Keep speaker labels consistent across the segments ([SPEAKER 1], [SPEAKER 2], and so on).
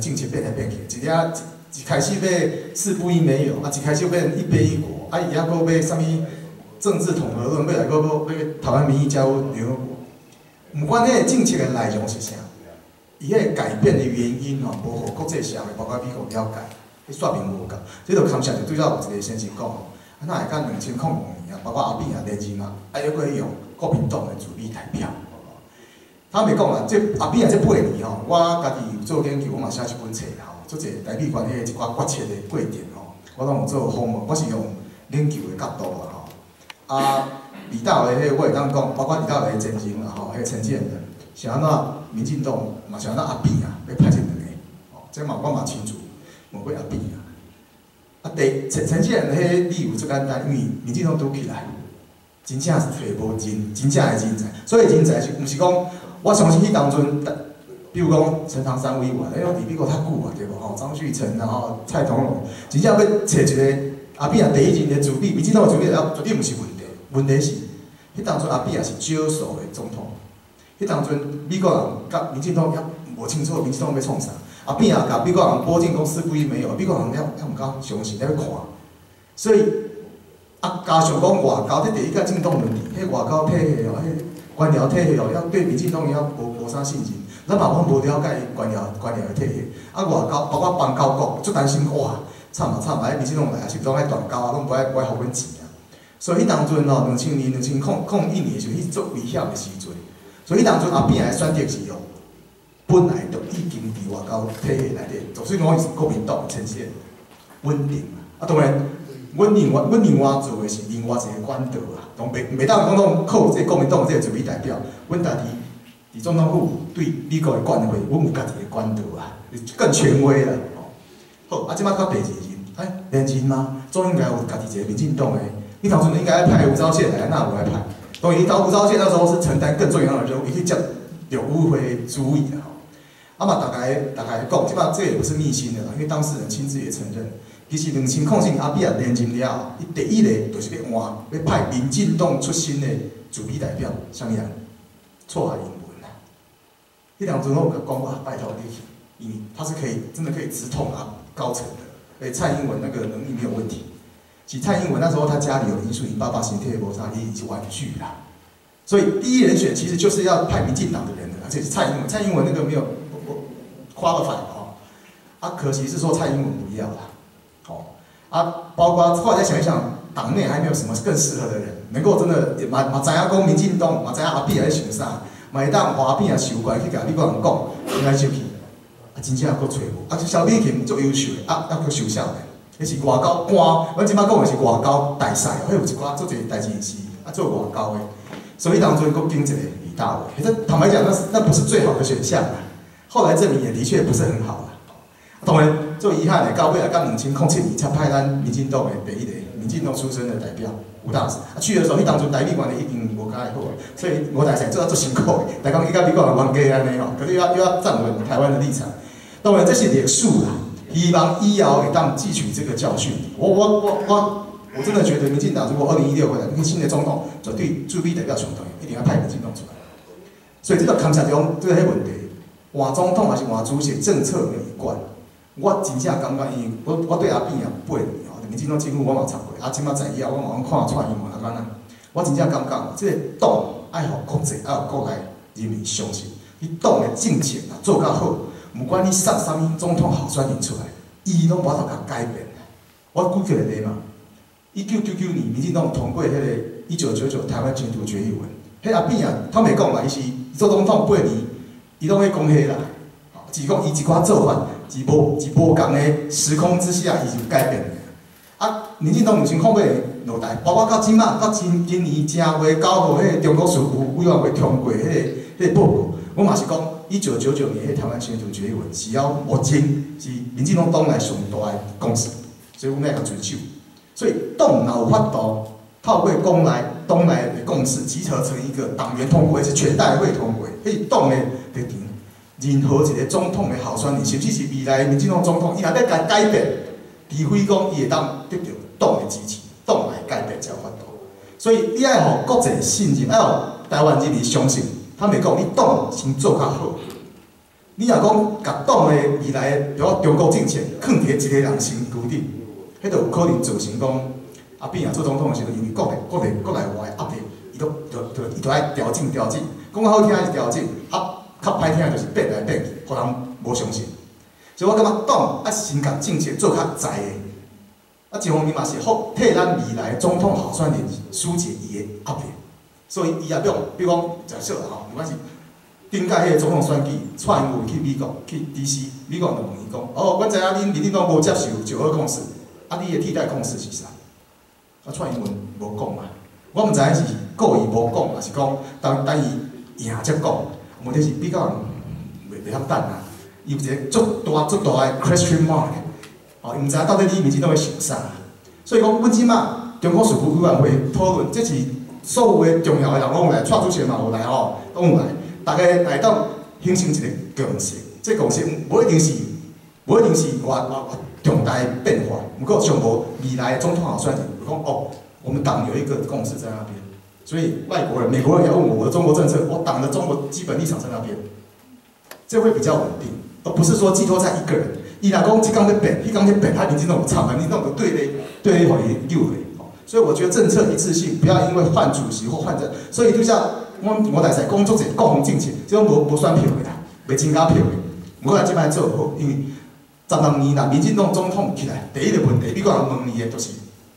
[SPEAKER 1] 政策变来变去，一下一开始要四不一没有，啊一开始变一边一国，啊伊还佫要啥物政治统合论，要来佫佫要台湾民意加入联合国。毋管迄个政策的内容是啥，伊迄个改变的原因吼，无互国际社会包括美国了解，迄说明无够。即著感谢着对了有一个先生讲吼，啊哪会讲两千零五年啊，包括阿扁啊连任啊，啊犹佫用国民党的主力代表。他袂讲啊，即阿扁啊，即八年吼，我家己有做研究，我嘛写一本册吼，做者台美关系一寡决策的过程吼，我拢有做访问，我是用研究的角度啦吼。啊，李大为迄我会当讲，包括李大为前任啦吼，迄陈建仁，是安怎民进党嘛是安怎阿扁啊，要派这两个，吼，这嘛我嘛清楚，无过阿扁啊。啊，第陈陈建仁迄理由最简单，因为民进党拄起来，真正是揣无真真正的人才，所以人才是毋是讲。我相信迄当阵，比如讲陈唐山委员，哎呦，伫美国较久啊，对无吼？张旭成，然后蔡同龙，真正要找一个阿扁啊，第一任的主力，民进党的主力，啊，绝对毋是问题。问题是，迄当阵阿扁也是少数的总统。迄当阵美国人甲民进党也无清楚民进党要创啥，阿扁啊甲美国人保证公司不一没有，美国人也也毋敢相信，咧要看。所以啊，加上讲外交，这第一个进动问题，迄外交体系哦，迄。官僚体系哦，要对民进党也无无啥信心，咱嘛讲无了解官僚官僚的体系。啊，外交包括邦交国，足担心哇，惨啊惨啊，迄民进党来也，是拢爱断交啊，拢无爱无爱互阮钱啊。所以迄当阵哦，两千年、两千零零一年时，迄足危险的时阵。所以迄当阵阿扁的选择是哦，本来就已经伫外交体系内底，就算讲是国民党呈现稳定啊，当然。阮另外，阮另外做的是另外一个管道啊，拢袂袂当讲讲靠这国民党这个助理代表，阮家己伫总统府对美国的管会，阮有家己的管道啊，更权威啦。好，啊，即摆到第二任，哎，连任啊？总应该有家己一个民进党的，你当初应该派吴钊燮来，那有来派？当然，当吴钊燮那时候是承担更重要的任务，伊去接有误会主意啊吼。啊嘛，大概大概讲，即摆这也不是秘辛的啦，因为当事人亲自也承认。其实两千零四阿扁连任了，伊第一个就是要换，要派民进党出身的主笔代表上任，错海英文啦。迄两阵我甲讲话拜托你，因为他是可以真的可以直通啊高层的，诶蔡英文那个能力没有问题。其实蔡英文那时候他家里有林淑颖爸爸形态无啥，伊是玩具啦。所以第一人选其实就是要派民进党的人的，而且是蔡英文。蔡英文那个没有不不 qualify 哦，啊可惜是说蔡英文不要啦。啊，包括后来再想一想，党内还没有什么更适合的人，能够真的嘛嘛知影讲民进党，嘛知影阿扁在想啥，嘛会当华扁啊收过来去甲美国人讲，应该收去，啊真正佫找无，啊小美琴足优秀的，啊要佫收下的，迄是外交官，阮即摆讲的是外交大使，迄有一寡做一代志是啊做外交的，所以当初佫经一个李大伟，其实坦白讲，那是那不是最好的选项，后来证明也的确不是很好了。当然，最遗憾的，到尾来到两千零七年才派咱民进党的第一个民进党出身的代表吴大使。啊，去的时候，迄当初台立馆的已经无介好，所以吴大使做啊足辛苦的，来讲伊甲美国人冤家安尼吼，可是又要又要站稳台湾的立场。当然，这是历史啦，希望以后会当汲取这个教训。我我我我我真的觉得，民进党如果二零一六回来，一个新的总统，绝对驻美代表团队一定要派民进党出来。所以这个勘察中，这个问题，换总统还是换主席，政策没一贯。我真正感觉，因为我我对阿扁啊八年吼，民进党政府我嘛插过，啊，即马在以后我嘛看蔡英文啊，安怎？我真正感觉，即个党爱互国际，爱互国内人民相信，伊党的政策啊做较好，毋管你杀啥物总统候选人出来，伊拢无法度甲改变。我举起个例嘛，一九九九年民进党通过迄个一九九九台湾前途决议文，迄阿扁啊，他袂讲嘛，伊是做总统八年，伊拢会讲迄啦，只讲伊一寡做法。一波一波共的时空之下，已经改变了。啊，民进党目前控制落台，包括到即马到今今年正月九号，迄个中国书务委员会通过迄个迄个报告，我嘛是讲，一九九九年迄台湾前途决议文是要目前是民进党党内上大的共识，所以阮要遵守。所以党若有法度透过党内党内的共识集合成一个党员通过，还是全代会通过，迄党的决定。任何一个总统的候选人，甚至是未来的民进党总统，伊若要甲改变，除非讲伊会当得到党的支持，党来改变才有法度。所以你爱互国际信任，爱互台湾人民相信，他袂讲你党先做较好，你若讲甲党的未来，比如中国政策，放伫一个人身躯顶，迄著有可能造成讲阿扁啊做总统的时候，因为国内国内国内外压力，伊都就就伊都爱调整调整，讲好听是调整，啊较歹听就是变来变去，互人无相信。所以我感觉党啊先甲政策做较在的，啊一方面嘛是好替咱未来总统候选人疏解伊的压力。所以伊也表，比如讲假设吼，没关系。顶届迄个总统选举，蔡英文去美国去 D.C.，美国就问伊讲：哦，阮知影恁民进党无接受九二共识，啊，你的替代共识是啥？啊，蔡英文无讲嘛。我毋知影是故意无讲，还是讲等等伊赢才讲。问题是比较袂袂晓等啊。伊有一个足大足大的 question mark，哦，伊毋知影到底你民进党要想啥。所以讲，阮即马中国事务委员会讨论，这是所有的重要的人拢来，蔡主席嘛有来吼，拢有来。大家来到形成一个共识，这共识无一定是无一定是偌偌重大的变化，不过上无未来总统候选人讲哦，我们党有一个共识在那边，所以外国人、美国人要问我我的中国政策，我党的中国基本立场在那边，这会比较稳定，而不是说寄托在一个人。伊若讲即讲要变，伊讲要变，他已经那种唱啊，你那种对咧对咧，互伊诱咧。所以我觉得政策一致性，不要因为换主席或换政，所以就像。我我大使工作者各方政策，这种无无选票的啦，袂增加票的。我来即摆做好，因为十六年啦，民进党总统起来，第一个问题，美国人问你的就是，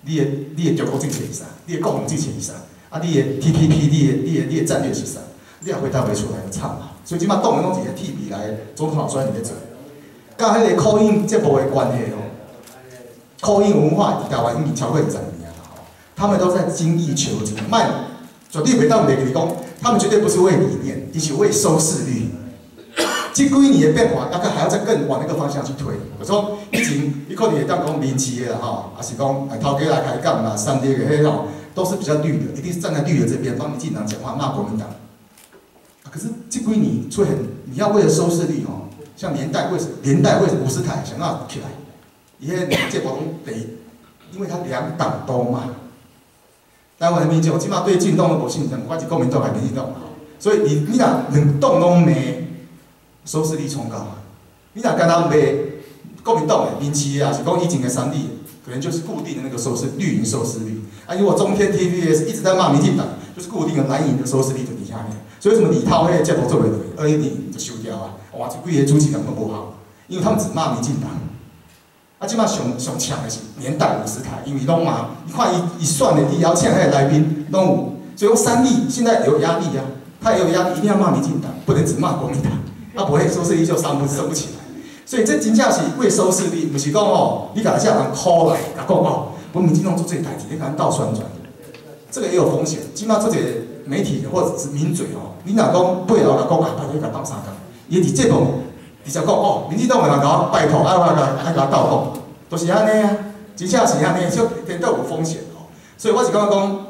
[SPEAKER 1] 你的你的中国政策是啥？你的国防政策是啥？啊，你的 TPP，你的你的你的战略是啥？你也回答袂出来，惨嘛。所以即摆党员拢是个替未来总统候选人咧做。甲迄个口音节目的关系哦，口音文化台湾已经超过二十年啦吼，他们都在精益求精，卖绝对袂当袂你讲。他们绝对不是为理念，而是为收视率。这几年的变化，大概还要再更往那个方向去推。我说，以前你可能会当讲民企的吼，还是讲哎头家来开讲啦，三 D 的迄种，都是比较绿的，一定是站在绿的这边，帮民进党讲话，骂国民党。可是这几年出现，你要为了收视率哦，像年代为什年代为五十台想要起来，因为这广东得，因为它两党都嘛。台湾的民众起码对进党的无信任，管是国民党还是民进党所以你你若两党拢骂，收视率冲高。你若干那骂国民党的民企啊，是讲以前的三立，可能就是固定的那个收视绿营收视率。啊，如果中天 TVS 一直在骂民进党，就是固定的蓝营的收视率就底下面。所以什么李涛那个节目做袂落，二一年就收掉啊。哇，这几个主持人都不好，因为他们只骂民进党。啊，即摆上上强的是年代五十台，因为拢嘛，你看伊伊算的，伊邀请迄个来宾拢有，所以三立现在有压力啊，他也有压力，一定要骂民进党，不能只骂国民党，啊，不会收视率就上不升不起来。所以这真正是未收视率，不是讲哦，你甲下人 call 来，甲讲哦，我民进党做这代志，你甲倒宣传，这个也有风险。起码这个媒体或者是名嘴哦，你若讲背后来讲啊，拜托甲倒三讲，伊伫节目。直接讲哦，民进党的人甲我拜托，爱我甲爱甲我斗讲，都是安尼啊，真正是安尼，就天都有风险哦。所以我是感觉讲，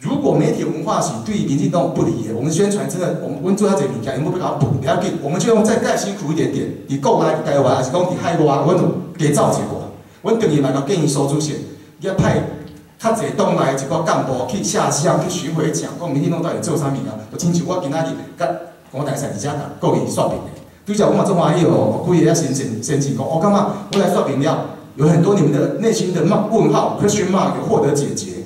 [SPEAKER 1] 如果媒体文化是对民进党不利的，我们宣传真的，我们我们做下这个物件，有冇要甲我补？不要紧，我们就用再再辛苦一点点，伫国内台湾还是讲伫海外，阮就加造一个，阮等于来个建议苏主席，要派较侪党内一个干部去下乡去巡回讲，讲民进党到底做啥物啊？就亲像我今仔日甲广大赛伫遮甲故意刷屏的。对讲我嘛真欢喜哦，故意要先先先进讲，我干嘛？我来刷屏了，有很多你们的内心的问号，question mark 有获得解决。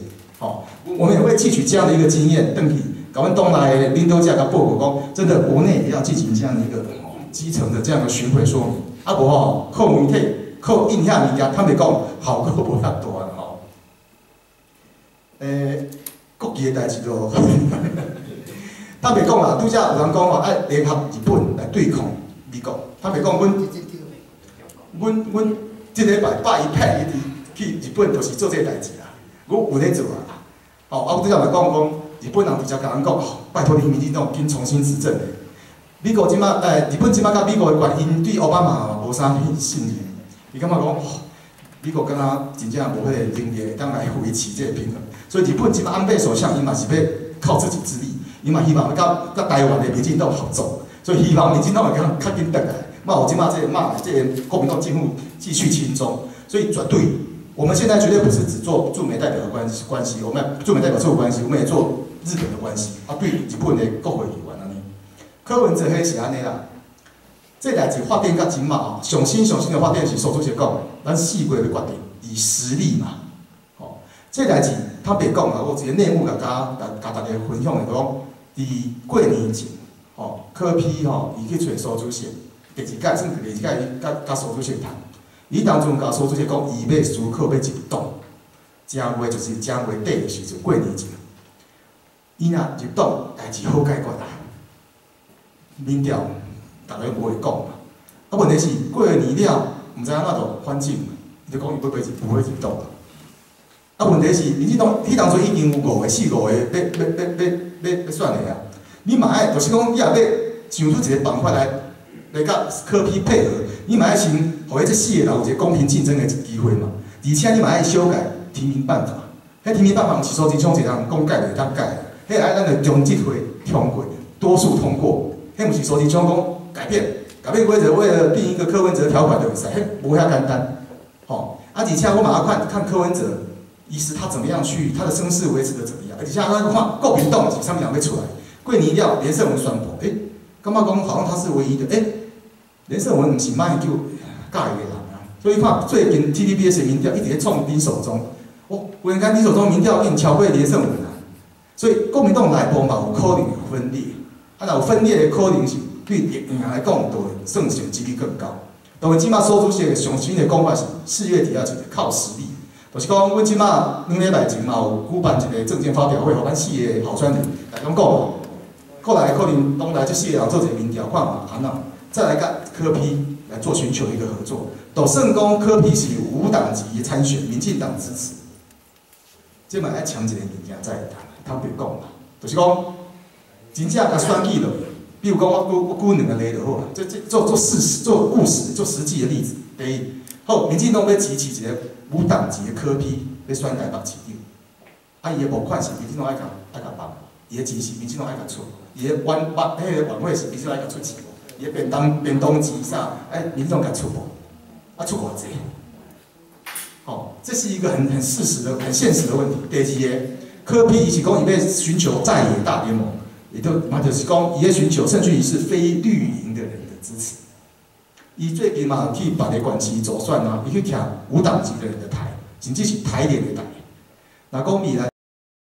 [SPEAKER 1] 我们也会汲取这样的一个经验，邓体搞完东来领导价格报告讲，真的国内也要进行这样的一个基层的这样的巡回说明。啊不吼，靠媒体靠印象物件，他们讲好过无遐多啊吼。诶，国际的代志都，他们讲啊，拄则有人讲话爱联合日本来对抗。美国，他袂讲，阮，阮，阮，即礼拜拜一派去日本，就是做这个代志啦。我有在做啊，哦，啊，我拄则咪讲讲，日本人直接甲咱讲，拜托你民进党紧重新执政。美国即摆，诶，日本即摆甲美国的关系对奥巴马无啥物信任。伊感觉讲，美国敢若真正无迄个能力会当来维持这个平衡。所以日本即摆安倍首相，伊嘛是要靠自己之力，伊嘛希望要甲甲台湾的民进党合作。所以希望民进党会较较紧倒来，骂我即马这个骂这个国民党政府继续轻松，所以绝对，我们现在绝对不是只做驻美代表的关系关系，我们驻美代表做关系，我们也做日本的关系啊，对日本的国会议员安尼。柯文哲迄是安尼啦，这代志发展到今嘛吼，上新上新的发展是苏主席讲，咱四国的决定以实力嘛。吼，这代志他别讲啊，我一个内幕甲甲甲大家分享的讲，伫过年前，吼，柯批吼，伊去找苏主席，第二届算是第二届，伊甲甲苏主席谈，伊当中甲苏主席讲，伊要思考要入党，正月就是正月底的时阵，过年前，伊若入党，代志好解决啦。民调，逐个无会讲嘛。啊，问题是过年了，毋知影哪种环境，伊就讲伊要买不会入党。啊，问题是，民进党迄当初已经有五个、四五个要要要要要要选的啊。你嘛爱，就是讲你也要想出一个办法来来甲科批配合，你嘛爱先，互迄这四个人有一个公平竞争的机会嘛。而且你嘛爱修改提名办法，迄提名办法毋是说真像一个人讲改就当改，迄爱咱的中执会通过，多数通过。迄毋是说真像讲改变，改变规则为了定一个柯文哲条款就会使，迄无遐简单。吼，啊，而且我马上看看柯文哲。意思他怎么样去，他的声势维持的怎么样？而且像他看够平动，上面两位出来，桂林料连胜文宣布，哎，干嘛讲好像他是唯一的？哎，连胜文唔是卖就尬一个人啊。所以看最近 T D B S 民调一直在冲丁守中，哦，我看丁守中民调已经超过连胜文啊。所以国民党内部嘛有可能有分裂，啊，若有分裂的可能性对银行来讲，都会胜选几率更高。但是起码说出些上新的讲法是四月底要就是靠实力。就是讲，阮即马两礼拜前嘛有举办一个证件发表会，互咱四个候选人来讲讲。后来可能东来这四个人做一个民调，看嘛安怎，再来甲柯批来做寻求一个合作。都算讲科批是无党籍参选，民进党支持。即嘛爱强一个物件再谈，他别讲啦。就是讲，真正甲选举了，比如讲我举我举两个例就好啊，这这做做事实、做务实、做实际的例子。第一，好，民进党要支持一个。无党籍的科批要选台北市长，啊，伊的募款是民进党爱甲爱甲办，伊的钱是民进党爱甲出，伊的晚晚迄个晚会是民进党爱甲出钱，伊的便当便当钱啥，哎，民众敢出无？啊，出偌济？哦，这是一个很很事实的、很现实的问题。第二个，科批伊是讲伊要寻求在野大联盟，也就嘛就是讲伊要寻求甚至于是非绿营的人的支持。伊最近嘛去别个县市做选啊，伊去徛无党籍的人的台，甚至是台联的台。那讲未来。